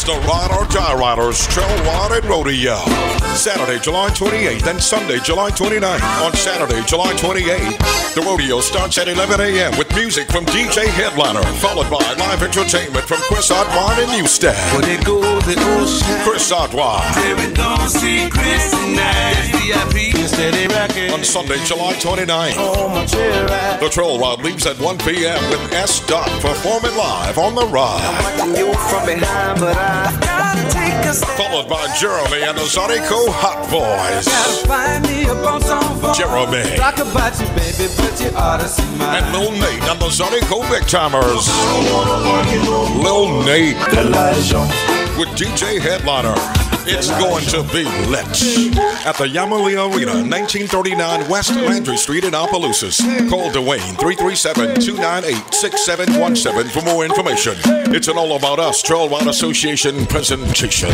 It's the or Die Riders Trail Ride and Rodeo. Saturday, July 28th and Sunday, July 29th. On Saturday, July 28th, the rodeo starts at 11 a.m. with music from DJ Headliner, followed by live entertainment from Chris Ardoin and Nustep. There go the ocean. Chris Ardoin. There we don't see Chris tonight. VIP. On Sunday, July 29th, On my the Trail Ride leaves at 1 p.m. with Ess Dot performing live on the ride. You from behind, but take a. Followed by Jeremy and the Zydeco Hot Boys. Gotta find me a bone song for Jeremy. You, baby, you ought to see my And Lil Nate and the Zydeco Big Timers. Lil Nate With DJ Headliner. It's going to be lit at the Yambilee Arena, 1939 West Landry Street in Opelousas. Call Dwayne 337-298-6717 for more information. It's an All About Us Trail Association presentation.